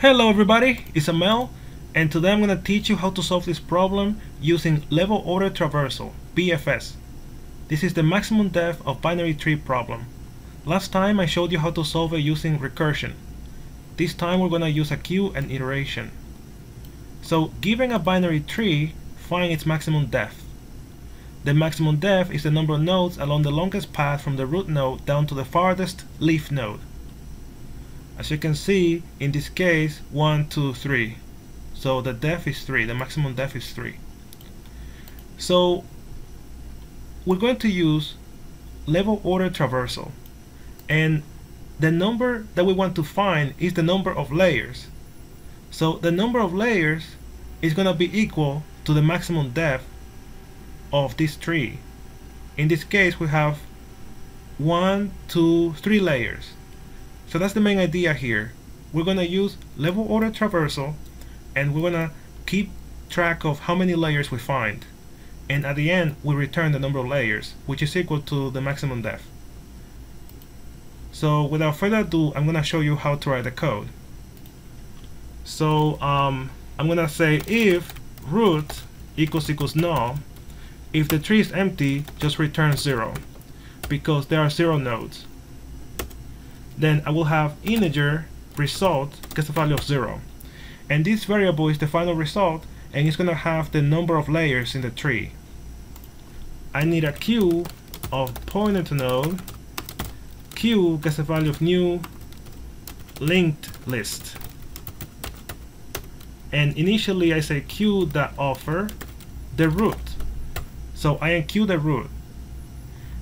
Hello everybody, it's Amell and today I'm going to teach you how to solve this problem using level order traversal, BFS. This is the maximum depth of binary tree problem. Last time I showed you how to solve it using recursion. This time we're going to use a queue and iteration. So given a binary tree, find its maximum depth. The maximum depth is the number of nodes along the longest path from the root node down to the farthest leaf node. As you can see, in this case, 1, 2, 3. So the depth is 3, the maximum depth is 3. So we're going to use level order traversal. And the number that we want to find is the number of layers. So the number of layers is going to be equal to the maximum depth of this tree. In this case, we have one, two, three layers. So that's the main idea here. We're going to use level order traversal and we're going to keep track of how many layers we find. And at the end, we return the number of layers, which is equal to the maximum depth. So without further ado, I'm going to show you how to write the code. So um, I'm going to say if root equals equals null, if the tree is empty, just return zero because there are zero nodes then I will have integer result gets a value of 0. And this variable is the final result and it's going to have the number of layers in the tree. I need a queue of pointer to node. Queue gets a value of new linked list. And initially I say queue that offer the root. So I enqueue the root.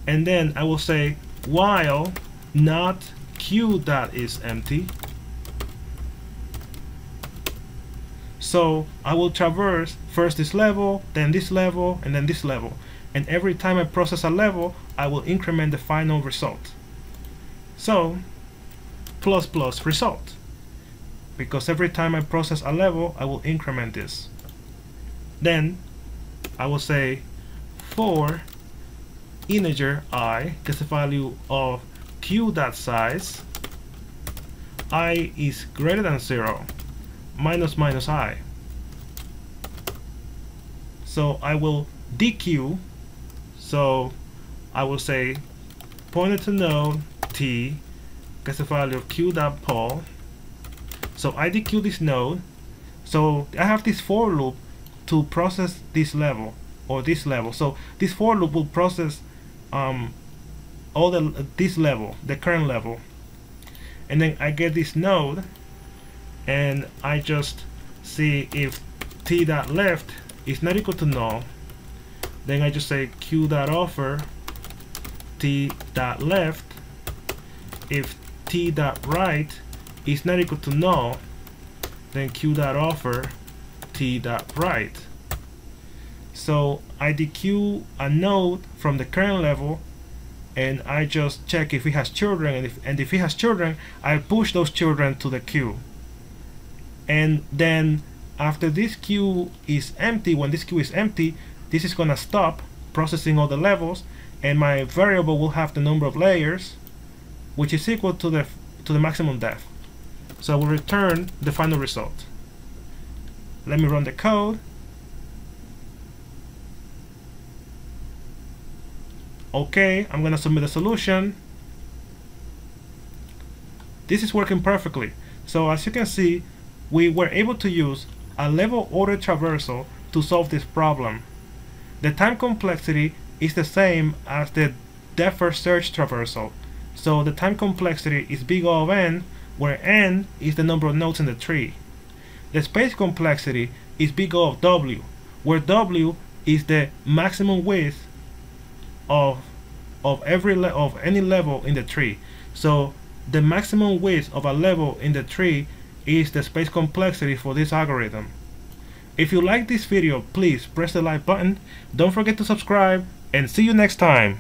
And then I will say while not queue that is empty. So I will traverse first this level, then this level, and then this level. And every time I process a level, I will increment the final result. So, plus plus result. Because every time I process a level, I will increment this. Then, I will say for integer i gets the value of queue that size i is greater than 0 minus minus i. So I will dequeue, so I will say pointer to node t gets the value of q dot poll so I dequeue this node. So I have this for loop to process this level or this level. So this for loop will process um, all the this level, the current level. And then I get this node and I just see if t dot left is not equal to null. Then I just say q dot offer t dot left if t dot right is not equal to null then q dot offer t dot right so I dequeue a node from the current level and I just check if he has children and if, and if he has children I push those children to the queue. And then after this queue is empty when this queue is empty this is gonna stop processing all the levels and my variable will have the number of layers which is equal to the to the maximum depth. So I will return the final result. Let me run the code okay I'm gonna submit a solution. This is working perfectly. So as you can see we were able to use a level order traversal to solve this problem. The time complexity is the same as the first search traversal. So the time complexity is big O of n where n is the number of nodes in the tree. The space complexity is big O of w where w is the maximum width of of every of any level in the tree. So the maximum width of a level in the tree is the space complexity for this algorithm. If you like this video, please press the like button, don't forget to subscribe, and see you next time.